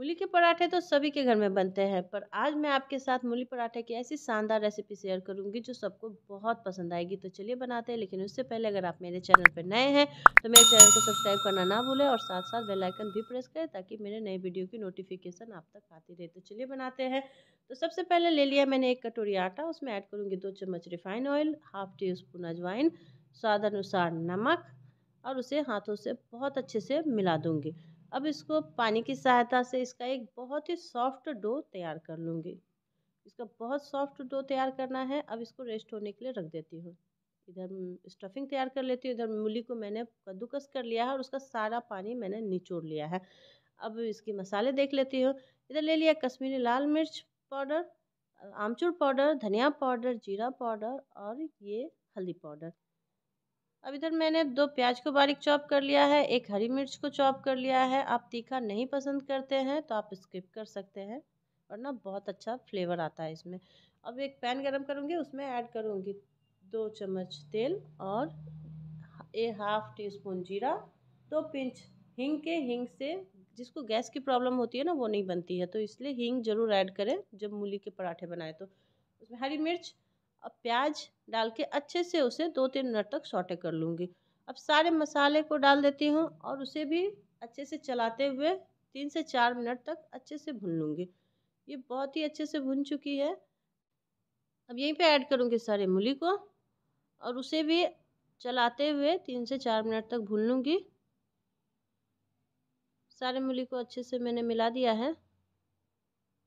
मूली के पराठे तो सभी के घर में बनते हैं, पर आज मैं आपके साथ मूली पराठे की ऐसी शानदार रेसिपी शेयर करूँगी जो सबको बहुत पसंद आएगी। तो चलिए बनाते हैं, लेकिन उससे पहले अगर आप मेरे चैनल पर नए हैं तो मेरे चैनल को सब्सक्राइब करना ना भूलें और साथ साथ बेल आइकन भी प्रेस करें ताकि मेरे नए वीडियो की नोटिफिकेशन आप तक आती रहे। तो चलिए बनाते हैं। तो सबसे पहले ले लिया मैंने एक कटोरी आटा, उसमें ऐड करूँगी दो चम्मच refine oil, half teaspoon अजवाइन, स्वाद अनुसार नमक, और उसे हाथों से बहुत अच्छे से मिला दूँगी। अब इसको पानी की सहायता से इसका एक बहुत ही सॉफ्ट डो तैयार कर लूँगी। इसका बहुत सॉफ्ट डो तैयार करना है, अब इसको रेस्ट होने के लिए रख देती हूँ। इधर स्टफिंग तैयार कर लेती हूँ, इधर मूली को मैंने कद्दूकस कर लिया है और उसका सारा पानी मैंने निचोड़ लिया है। अब इसके मसाले देख लेती हूँ। इधर ले लिया कश्मीरी लाल मिर्च पाउडर, आमचूर पाउडर, धनिया पाउडर, जीरा पाउडर और ये हल्दी पाउडर। अब इधर मैंने दो प्याज को बारीक चॉप कर लिया है, एक हरी मिर्च को चॉप कर लिया है। आप तीखा नहीं पसंद करते हैं तो आप स्किप कर सकते हैं, वरना बहुत अच्छा फ्लेवर आता है इसमें। अब एक पैन गरम करूँगी, उसमें ऐड करूँगी दो चम्मच तेल और ए हाफ़ टी स्पून जीरा, दो पिंच हींग के, हींग से जिसको गैस की प्रॉब्लम होती है ना, वो नहीं बनती है तो इसलिए हींग ज़रूर ऐड करें जब मूली के पराठे बनाए तो। उसमें हरी मिर्च अब प्याज डाल के अच्छे से उसे दो तीन मिनट तक सॉटे कर लूँगी। अब सारे मसाले को डाल देती हूँ और उसे भी अच्छे से चलाते हुए तीन से चार मिनट तक अच्छे से भून लूँगी। ये बहुत ही अच्छे से भुन चुकी है। अब यहीं पे ऐड करूँगी सारे मूली को और उसे भी चलाते हुए तीन से चार मिनट तक भून लूँगी। सारे मूली को अच्छे से मैंने मिला दिया है।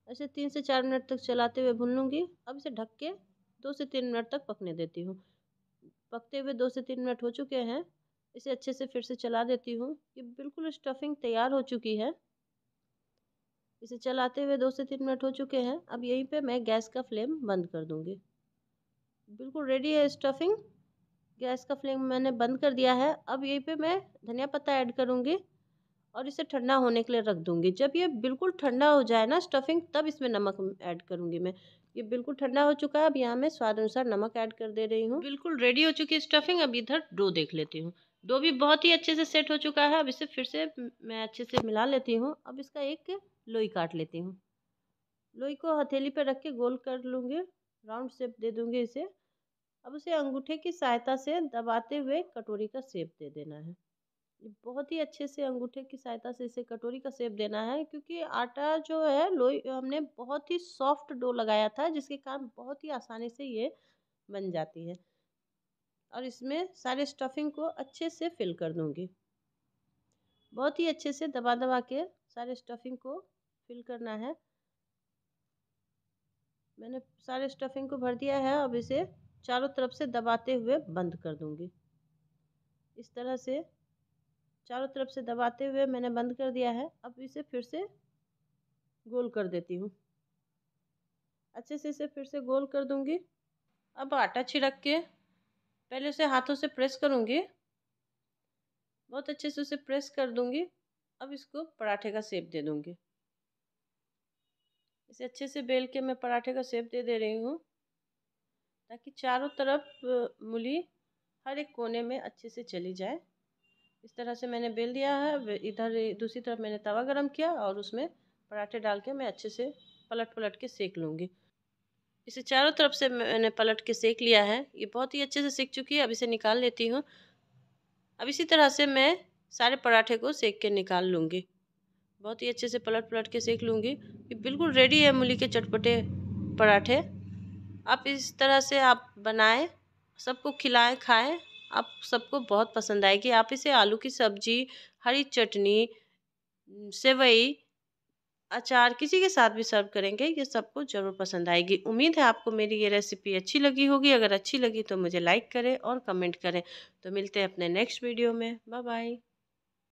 ऐसे तीन से चार मिनट तक चलाते हुए भून लूँगी। अब इसे ढक के दो से तीन मिनट तक पकने देती हूँ। पकते हुए दो से तीन मिनट हो चुके हैं। इसे अच्छे से फिर से चला देती हूँ। ये बिल्कुल स्टफिंग तैयार हो चुकी है। इसे चलाते हुए दो से तीन मिनट हो चुके हैं। अब यहीं पे मैं गैस का फ्लेम बंद कर दूँगी। बिल्कुल रेडी है स्टफिंग गैस का फ्लेम मैंने बंद कर दिया है। अब यहीं पे मैं धनिया पत्ता ऐड करूँगी। और इसे ठंडा होने के लिए रख दूँगी। जब ये बिल्कुल ठंडा हो जाए ना स्टफिंग तब इसमें नमक ऐड करूँगी मैं। ये बिल्कुल ठंडा हो चुका है, अब यहाँ मैं स्वाद अनुसार नमक ऐड कर दे रही हूँ। बिल्कुल रेडी हो चुकी है स्टफिंग अब इधर डो देख लेती हूँ। डो भी बहुत ही अच्छे से सेट हो चुका है, अब इसे फिर से मैं अच्छे से मिला लेती हूँ। अब इसका एक लोई काट लेती हूँ। लोई को हथेली पर रख के गोल कर लूँगी राउंड शेप दे दूँगी इसे। अब उसे अंगूठे की सहायता से दबाते हुए कटोरी का शेप दे देना है। बहुत ही अच्छे से अंगूठे की सहायता से इसे कटोरी का शेप देना है, क्योंकि आटा जो है लोई, हमने बहुत ही सॉफ्ट डो लगाया था, जिसके कारण बहुत ही आसानी से ये बन जाती है। और इसमें सारे स्टफिंग को अच्छे से फिल कर दूँगी। बहुत ही अच्छे से दबा दबा के सारे स्टफिंग को फिल करना है। मैंने सारे स्टफिंग को भर दिया है, अब इसे चारों तरफ़ से दबाते हुए बंद कर दूँगी। इस तरह से चारों तरफ़ से दबाते हुए मैंने बंद कर दिया है। अब इसे फिर से गोल कर देती हूँ। अच्छे से इसे फिर से गोल कर दूँगी। अब आटा छिड़क के पहले उसे हाथों से प्रेस करूँगी। बहुत अच्छे से उसे प्रेस कर दूँगी। अब इसको पराठे का शेप दे दूँगी। इसे अच्छे से बेल के मैं पराठे का शेप दे दे रही हूँ। ताकि चारों तरफ़ मूली हर एक कोने में अच्छे से चली जाए। इस तरह से मैंने बेल दिया है इधर दूसरी तरफ़ मैंने तवा गरम किया और उसमें पराठे डाल के मैं अच्छे से पलट पलट के सेक लूँगी। इसे चारों तरफ़ से मैंने पलट के सेक लिया है। ये बहुत ही अच्छे से सेक चुकी है। अब इसे निकाल लेती हूँ। अब इसी तरह से मैं सारे पराठे को सेक के निकाल लूँगी। बहुत ही अच्छे से पलट पलट के सेक लूँगी। ये बिल्कुल रेडी है मूली के चटपटे पराठे। आप इस तरह से आप बनाएँ, सबको खिलाएँ, खाएँ। आप सबको बहुत पसंद आएगी। आप इसे आलू की सब्ज़ी, हरी चटनी, सेवई, अचार किसी के साथ भी सर्व करेंगे, ये सबको ज़रूर पसंद आएगी। उम्मीद है आपको मेरी ये रेसिपी अच्छी लगी होगी। अगर अच्छी लगी तो मुझे लाइक करें और कमेंट करें। तो मिलते हैं अपने नेक्स्ट वीडियो में। Bye bye.